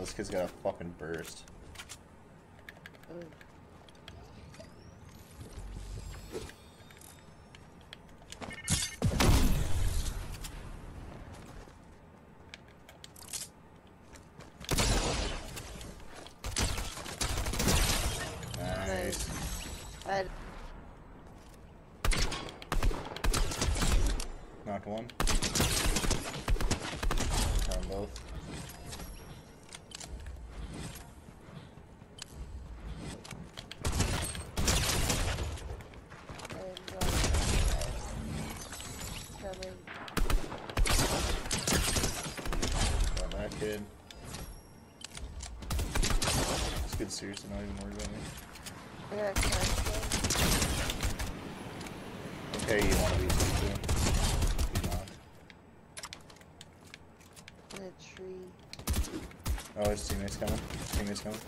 This kid's got a fucking burst. Ugh. Nice. I Knocked one. Found both. am coming. Got that kid. This kid's seriously not even worried about me. I got a constant. Okay, you want to be too. He's not. in a tree. Oh, his teammates coming. Teammates coming.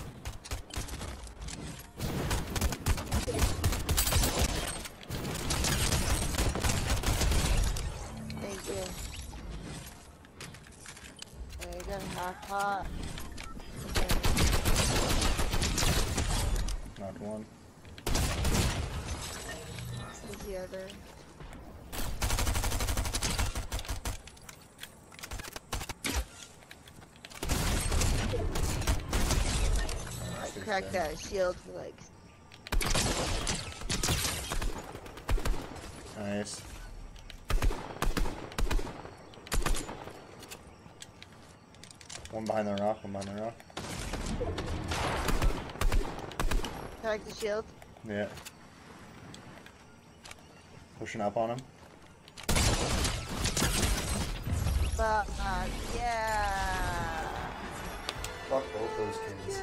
Thank you. There you go, half pot. Okay. Knocked one. Who's the other? I cracked that shield for like Nice. One behind the rock, one behind the rock. Cracked the shield. Yeah. Pushing up on him. But uh, yeah. Fuck both those kids.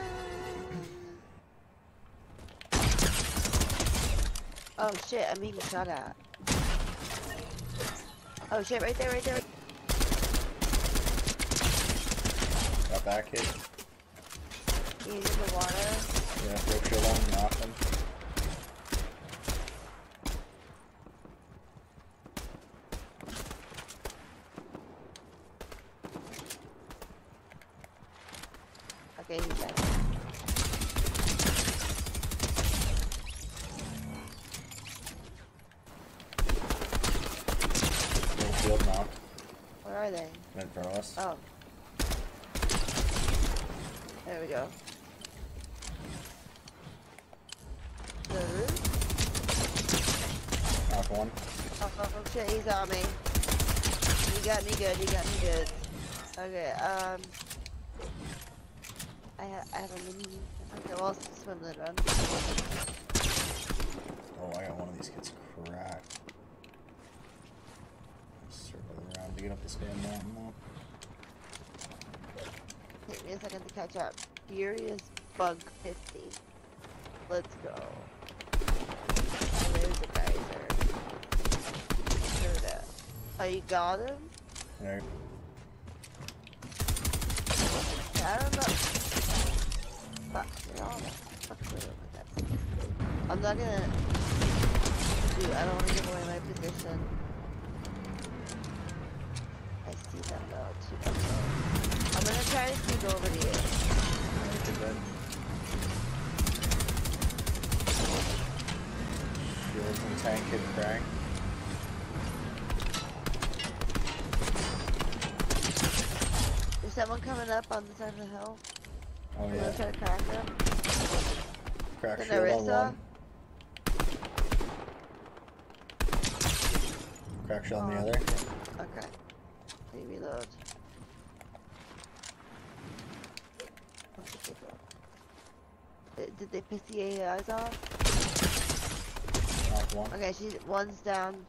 Oh shit, I'm being shot at. Oh shit, right there, right there. Got that kid. He's in the water. Yeah, on him, knock him. Okay, he's dead. Knocked. Where are they? In front of us. Oh. There we go. The roof? Knock one. Oh, oh, on me. You got me good, you got me good. Okay, um... I, ha I have a mini... Okay, well, I'll swim the run. Oh, I got one of these kids cracked. Circling around to get up this damn mountain though. Take me a second to catch up. Furious Bug 50. Let's go. Oh, there's a geyser. Oh, you got him? There. I don't know. Fuck, you're all fuck with it with that. I'm not gonna. Dude, I don't wanna give away my position. I see them though, too. I'm gonna try to sneak over to you. Alright, get that. Shield and tank someone coming up on the side of the hill? Oh I'm yeah. gonna try to crack them. Crack The shield on one. Crack shield on the Oh. other. Okay. Let me reload. Where'd they go? Did- they piss the AIs off? One. Okay, she's one's down.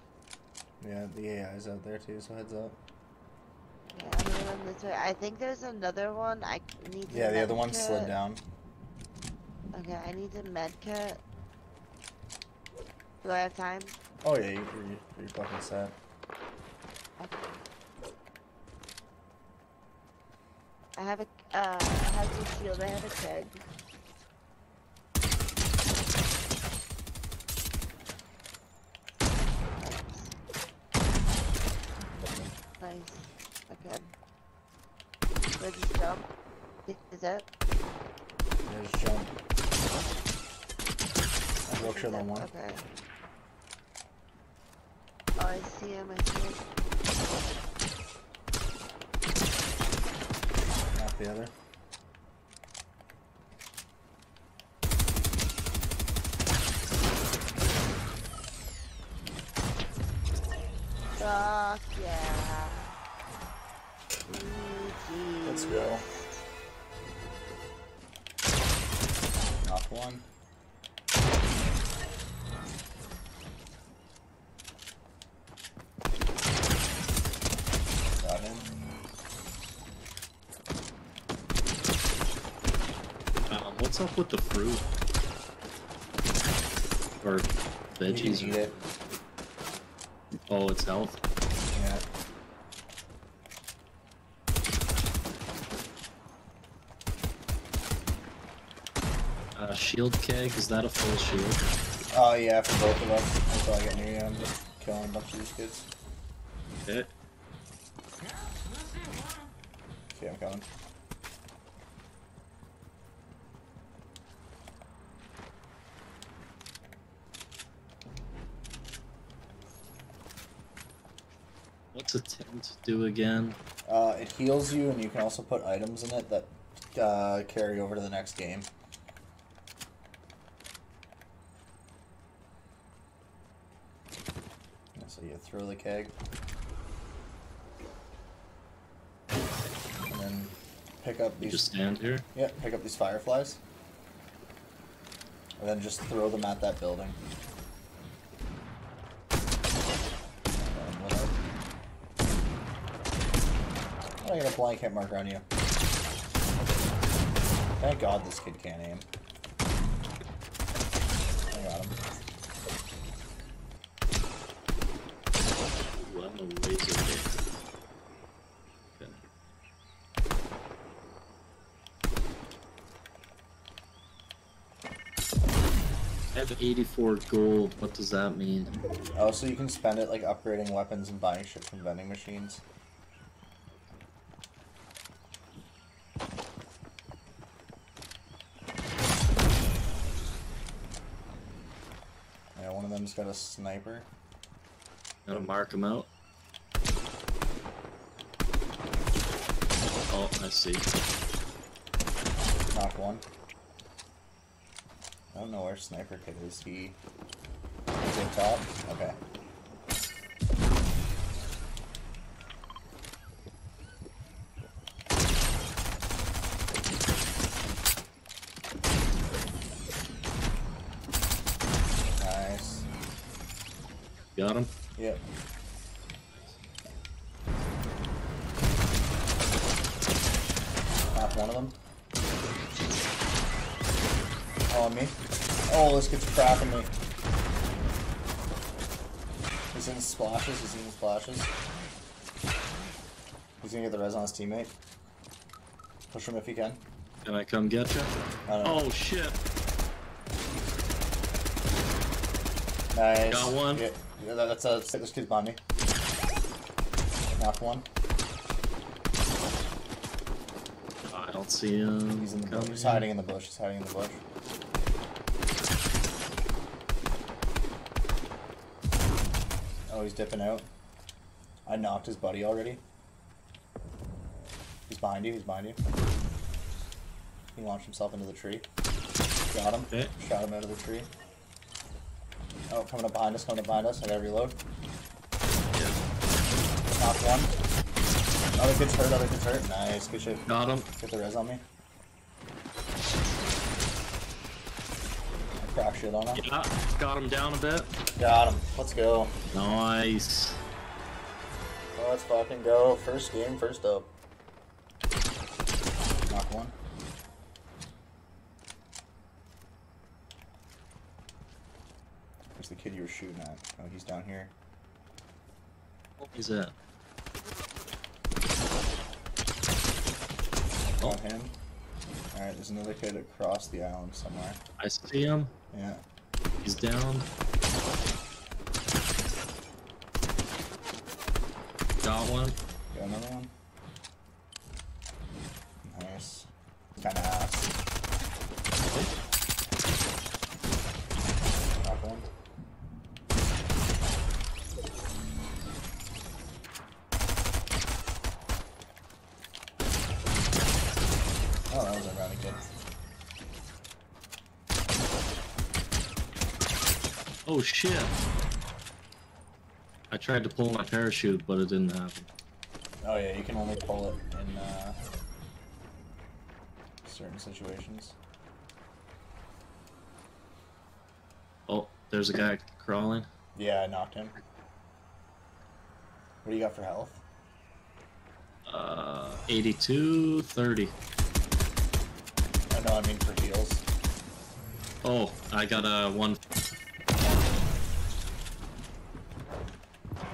Yeah, the AI's out there too, so heads up. Yeah, I'm gonna run this way. I think there's another one. I need to. Yeah, the other one slid down. Okay, I need to med kit. Do I have time? Oh yeah, you, you're, you're fucking set. Okay. I have a. Uh, I have the shield. I have a keg. Ready jump? Is it? There's jump. I broke shit on one. Okay. Oh, I see him. I see him. Not the other. Fuck yeah. Let's go. Knock one. Got him. Um, what's up with the fruit? Or veggies? it. Oh, it's health. Yeah. Uh, shield keg, is that a full shield? Oh yeah, for both of us. Until I get near you, I'm just killing a bunch of these kids. Okay. Okay, I'm coming. What's a tent do again? Uh, it heals you, and you can also put items in it that uh, carry over to the next game. Yeah, So you throw the keg, and then pick up these. just stand here? Yeah, pick up these fireflies, and then just throw them at that building. Um, and whatever. Oh, I got a blank hit marker on you. Thank God this kid can't aim. I got him. Ooh, I'm a laser bait. Okay. I have 84 gold. What does that mean? Oh, so you can spend it like upgrading weapons and buying shit from vending machines. Yeah, one of them's got a sniper. Gotta mark him out. Oh, I see. Knock one. I don't know where Sniper Kid is. He. Is top? Okay. Nice. Got him? Yep. Knock one of them. Oh, on me. This kid's crapping me. He's in splashes, he's in splashes. He's gonna get the res on his teammate. Push him if you can. Can I come get you? I don't know. Oh shit! nice. got one. Yeah, yeah that- that's a. This kid's behind me. Knock one. I don't see him. He's in the bush. He's hiding in the bush. He's hiding in the bush. Oh, he's dipping out. I knocked his buddy already. He's behind you. He's behind you. He launched himself into the tree. Got him. Shot him out of the tree. Oh, coming up behind us. Coming up behind us. I gotta reload. Yeah. Knock one. Other kid's hurt. Other kid's hurt. Nice. Good shit. Got him. Get the res on me. I crack shit on him. Yeah, got him down a bit. Got him. Let's go. Nice. Let's fucking go. First game, first up. Knock one. Where's the kid you were shooting at? Oh, he's down here. He's at. On him. Alright, there's another kid across the island somewhere. I see him. Yeah. He's down. Got one. Got another one. Nice. Kinda ass. Knock one. Oh, that was a rounding kid. Oh shit! I tried to pull my parachute, but it didn't happen. Oh yeah, you can only pull it in uh, certain situations. Oh, there's a guy crawling. Yeah, I knocked him. What do you got for health? Uh, 82, 30. Oh no, I mean for heals. Oh, I got a one.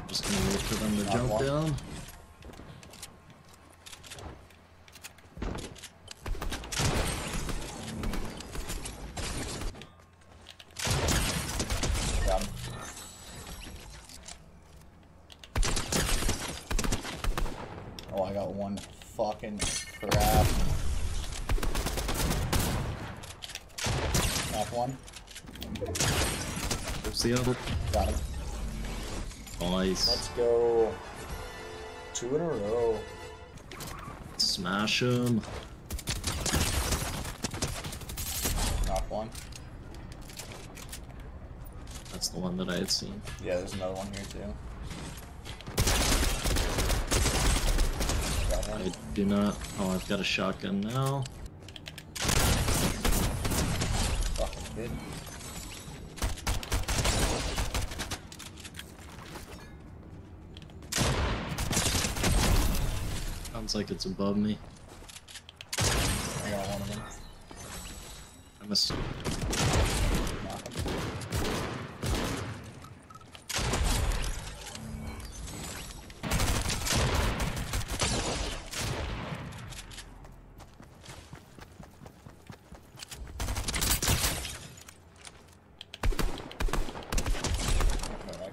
Just gonna wait for them to jump one. down. Oh, I got one fucking crap. Knock one. Where's the other? Got him. Nice. Let's go. Two in a row. Smash him. Knock one. That's the one that I had seen. Yeah, there's another one here too. I do not. Oh, I've got a shotgun now. Fucking kid. Sounds like it's above me. I got one of them. I must. Knock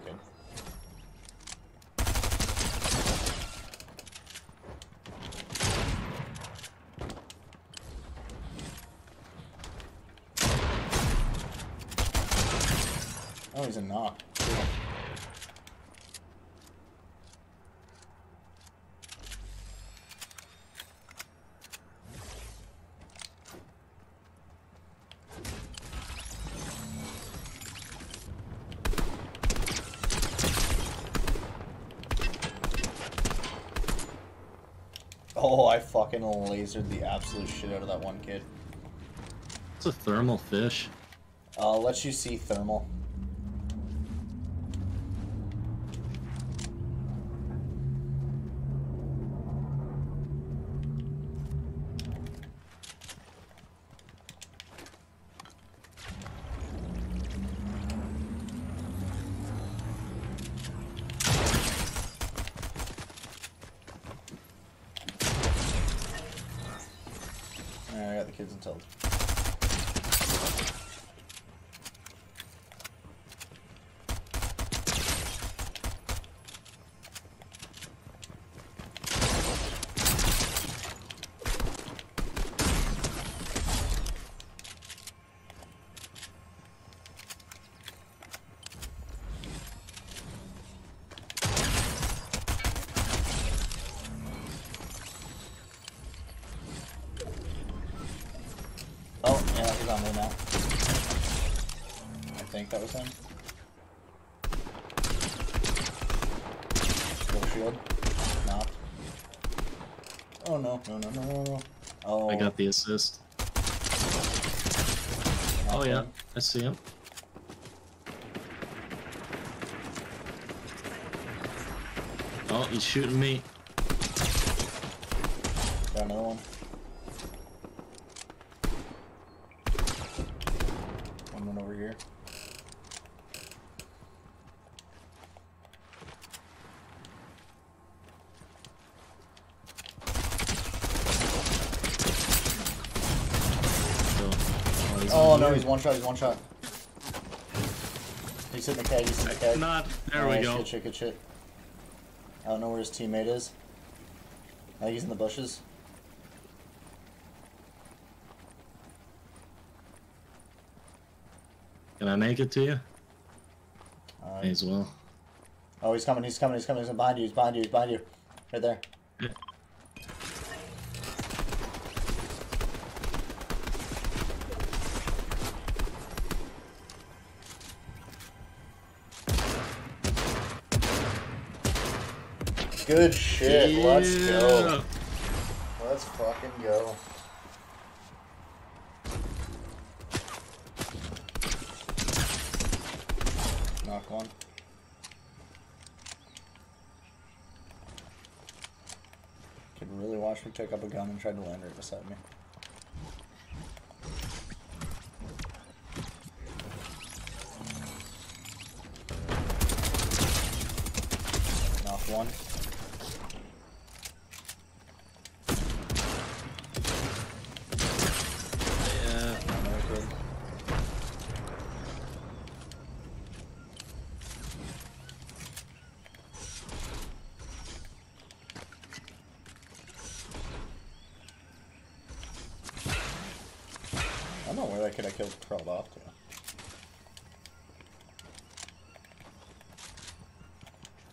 him. Oh, that kid. Oh, a knock. Oh, I fucking lasered the absolute shit out of that one kid. It's a thermal fish. Uh, lets you see thermal. Alright, I got the kids until Oh, yeah, he's on me now. I think that was him. Go shield. Knocked. Oh no, no, no, no, no, no. Oh. I got oh. the assist. Oh knocked yeah. I see him. Oh, he's shooting me. Got another. One one shot, he's one shot. He's in the keg, he's hitting the keg. Not, there oh, we go. Good shit, shit. I don't know where his teammate is. I think he's in the bushes. Can I make it to you? Um, May as well. Oh, he's coming, he's coming, he's coming, he's behind you, he's behind you, he's behind you. Right there. Good shit, let's go. Let's fucking go. Knock one. Could really watch me pick up a gun and try to land right beside me. Knock one. Yeah. Another kid. I don't know where that kid I killed crawled off to.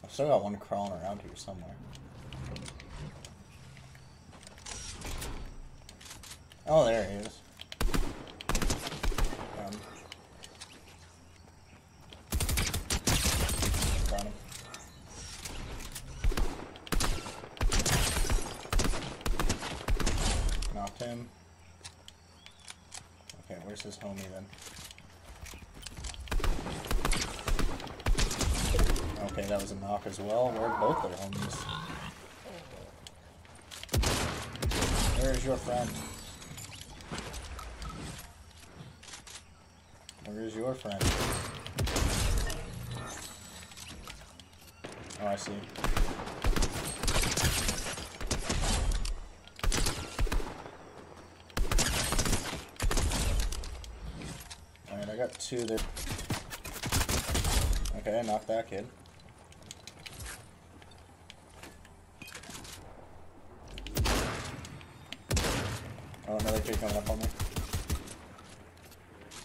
I've still got one crawling around here somewhere. Oh, there he is. Knocked him. Okay, where's his homie then? Okay, that was a knock as well. Where both their homies? Where's your friend? Where is your friend? Oh, I see. Alright, I got two there. Okay, I knocked that kid. Coming up on me.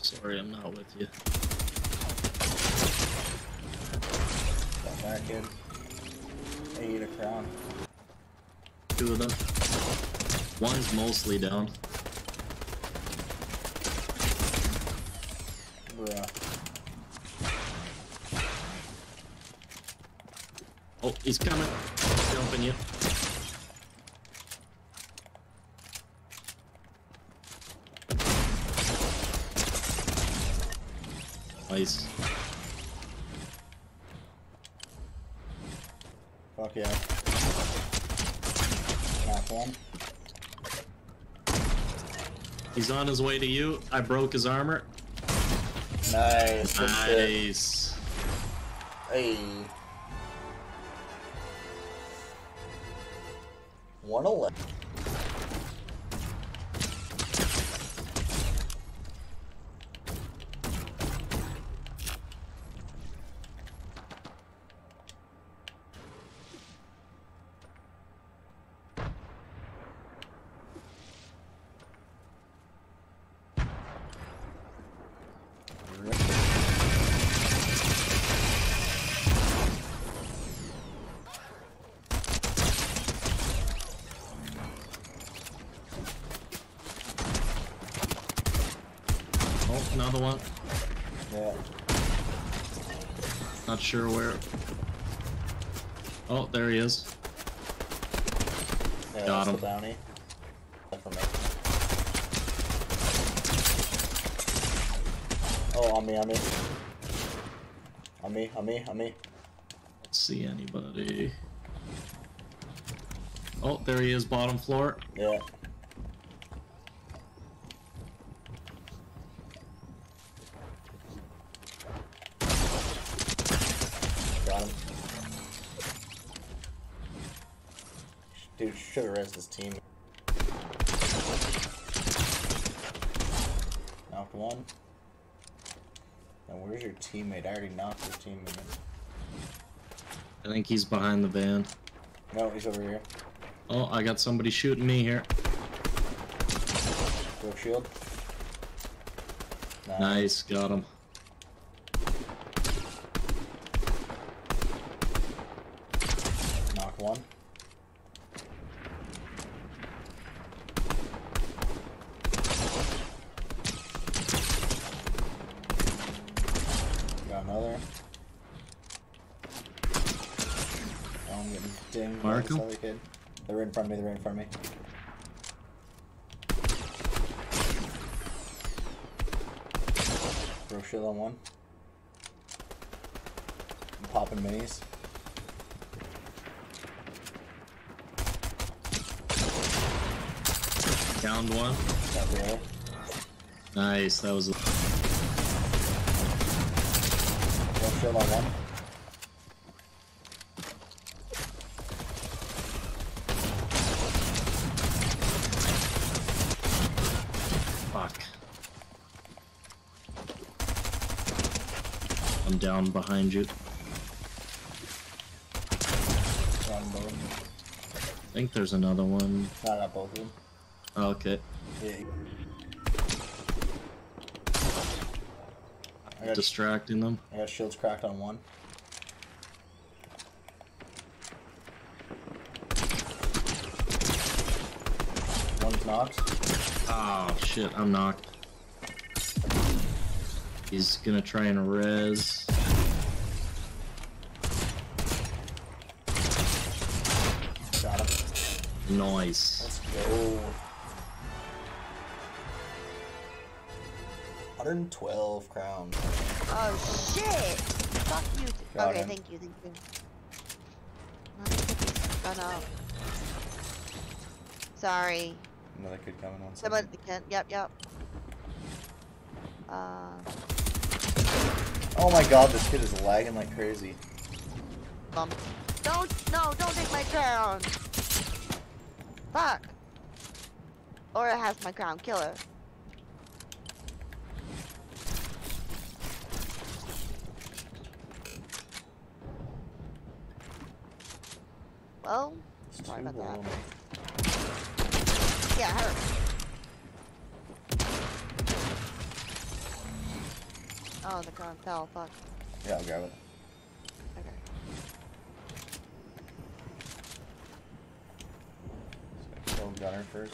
Sorry, I'm not with you. Got kid. They eat a crown. Two of them. One's mostly down. Bruh. Oh, he's coming. He's jumping you. Nice. Fuck yeah. Knock one. He's on his way to you. I broke his armor. Nice. Nice. Hey. 111. Oh, another one. Yeah. Not sure where. Oh, there he is. Yeah, Got him. bounty. Oh, on me, on me. On me, on me, on me. Let's see anybody. Oh, there he is, bottom floor. Yeah. Got him. Dude, should have rezzed his team. Knocked one. Now where's your teammate? I already knocked your teammate. I think he's behind the van. No, he's over here. Oh, I got somebody shooting me here. Shield. Nice, got him. one. Got another. Oh, I'm getting dinged by Mark this 'em? kid. They're right in front of me, they're right in front of me. Throw shield on one. I'm popping minis. Downed one. The. Nice. That was. Throw shield on one. Fuck. Behind you. Got 'em both. I think there's another one. No, not both of them. Oh, okay. Yeah. I got, Distracting them. I got shields cracked on one. One's knocked. Oh shit, I'm knocked. He's gonna try and res. Got him. Nice. Let's go. 112 crowns. Oh shit! Fuck you. Got okay, him. thank you, thank you. Let me get this gun out. Sorry. Another kid coming on. Someone can. Yep, yep. Uh, Oh my god, this kid is lagging like crazy. bump. Don't. No, don't take my crown. Fuck. Or it has my crown. Kill her. Well, It's Sorry about that. yeah, her. Oh, the crown fell. Fuck. Yeah, I'll grab it. Okay. Kill first.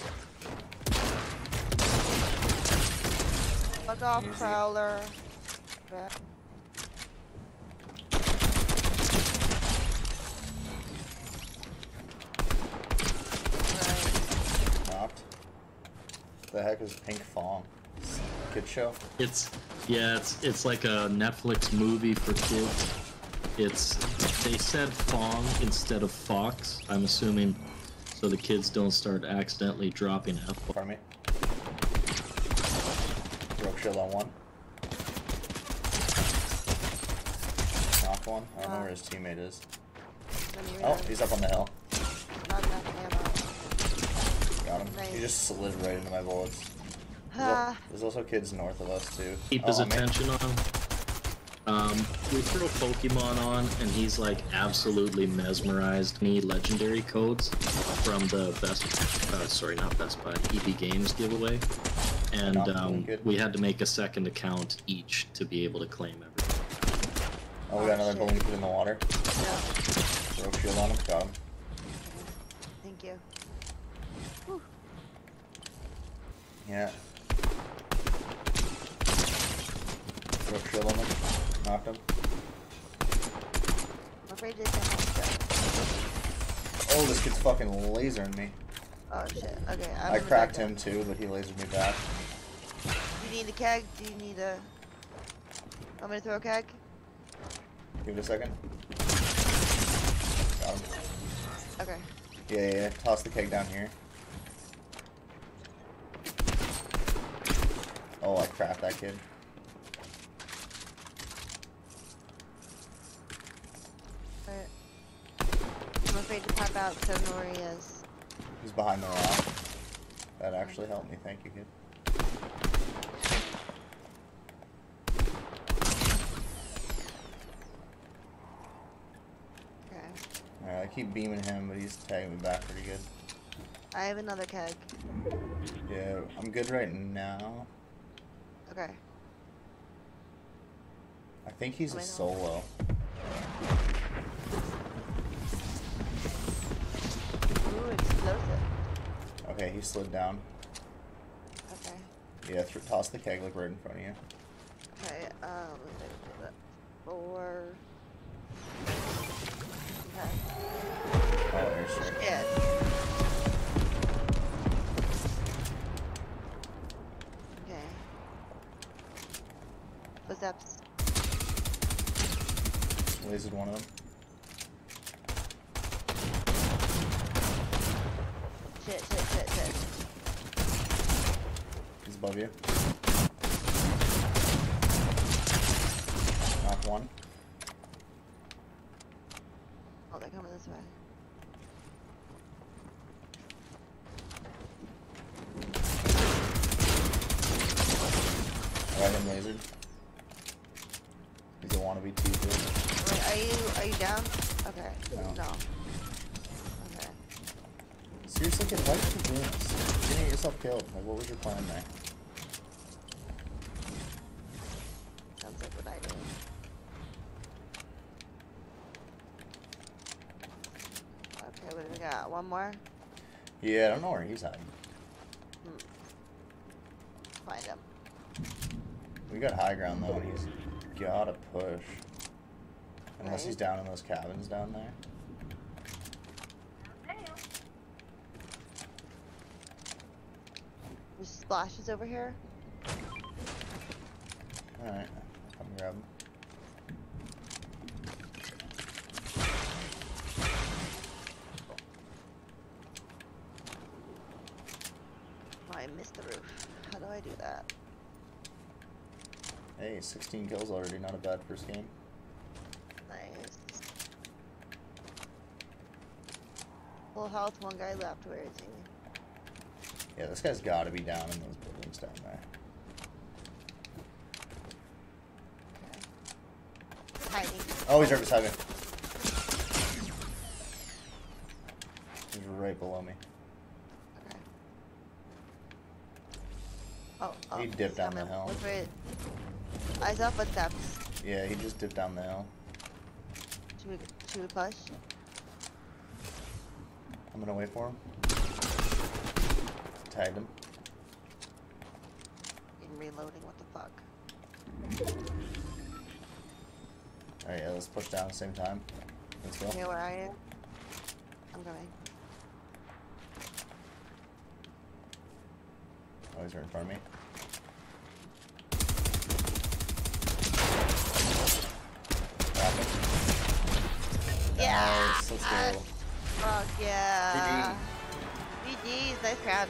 Fuck off, Easy. Prowler. Yeah. The heck is Pinkfong? Good show. It's yeah, it's it's like a Netflix movie for kids. It's they said Fong instead of Fox. I'm assuming so the kids don't start accidentally dropping F. Pardon me. Broke shield on one. Knocked one. I don't know where his teammate is. Oh, reload. he's up on the hill. Not Got him. He just slid right into my bullets. There's, ammo. al- there's also kids north of us too. Keep Oh, his on me. attention on. Um, we throw Pokemon on, and he's like absolutely mesmerized. Me legendary codes from the best, uh, sorry, not Best Buy, EB Games giveaway, and um, we had to make a second account each to be able to claim everything. Oh, we got another shit. balloon kid in the water. Yeah. Broke shield on him. Got him. Thank you. Yeah. Broke shield on him. Knocked him. I'm afraid this Oh, this kid's fucking lasering me. Oh shit. Okay. I'm I cracked him too, but he lasered me back. Do you need a keg? Do you need a? Me to throw a keg? Give it a second. Got him. Okay. Yeah, yeah, yeah. Toss the keg down here. Oh, I cracked that kid. Alright. I'm afraid to pop out so Nori is. He's behind the rock. That actually helped me. Thank you, kid. Okay. Alright, I keep beaming him, but he's tagging me back pretty good. I have another keg. Yeah, I'm good right now. Okay. I think he's a solo. Okay, he slid down. Okay. Yeah, toss the keg like right in front of you. Okay, um, let me do. Four. Okay. Oh, airstrike. Shit. Okay. Footsteps. Lasered one of them. Shit, shit, shit, shit. He's above you. Knock one. Oh, they're coming this way. I got him lasered. He's a wannabe T3. Wait, are you are you down? Okay. No. No. Okay. Seriously, kid, why did you do this? You're gonna get yourself killed. Like, what was your plan there? Sounds like what I do. Okay, what do we got? One more? Yeah, I don't know where he's hiding. Hmm. Find him. We got high ground though, and he's gotta push. Unless he's down in those cabins down there. There's splashes over here. Alright, come grab him. Oh, I missed the roof. How do I do that? Hey, 16 kills already, not a bad first game. Nice. Full health, one guy left. Where is he? Yeah, this guy's gotta be down in those buildings down there. Hiding. Oh, he's right beside me. He's right below me. Okay. Oh, oh. He dipped down the hill. I saw footsteps. Yeah, he just dipped down the hill. Should we, should we push? I'm gonna wait for him. Tagged him. In reloading, what the fuck? Alright, yeah, let's push down at the same time. Let's go. Okay, where are you? I'm coming. Oh, he's right in front of me. Yeah! Nice, let's go. Fuck yeah! GG's, nice crowd.